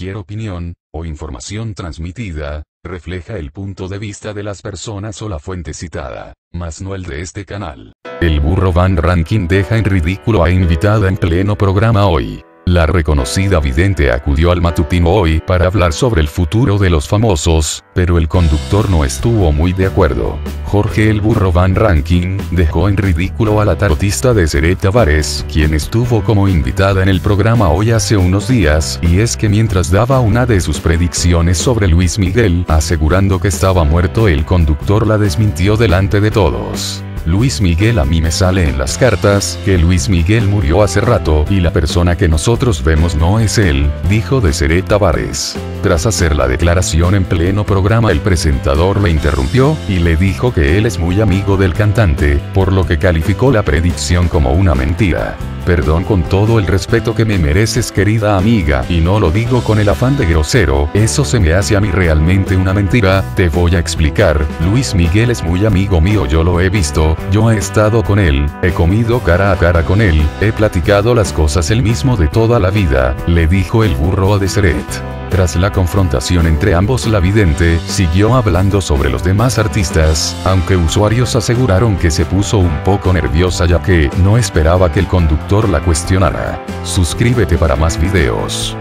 Cualquier opinión, o información transmitida, refleja el punto de vista de las personas o la fuente citada, mas no el de este canal. El burro Van Ranking deja en ridículo a invitada en pleno programa hoy. La reconocida vidente acudió al matutino hoy para hablar sobre el futuro de los famosos, pero el conductor no estuvo muy de acuerdo. Jorge el Burro Van Ranking dejó en ridículo a la tarotista de Seret Tavares, quien estuvo como invitada en el programa hoy hace unos días, y es que mientras daba una de sus predicciones sobre Luis Miguel, asegurando que estaba muerto el conductor la desmintió delante de todos. Luis Miguel a mí me sale en las cartas que Luis Miguel murió hace rato y la persona que nosotros vemos no es él, dijo Deseret Tavares. Tras hacer la declaración en pleno programa el presentador le interrumpió y le dijo que él es muy amigo del cantante, por lo que calificó la predicción como una mentira. Perdón con todo el respeto que me mereces querida amiga, y no lo digo con el afán de grosero, eso se me hace a mí realmente una mentira, te voy a explicar, Luis Miguel es muy amigo mío yo lo he visto, yo he estado con él, he comido cara a cara con él, he platicado las cosas el mismo de toda la vida, le dijo el burro a Deseret. Tras la confrontación entre ambos la vidente siguió hablando sobre los demás artistas, aunque usuarios aseguraron que se puso un poco nerviosa ya que no esperaba que el conductor la cuestionara. Suscríbete para más videos.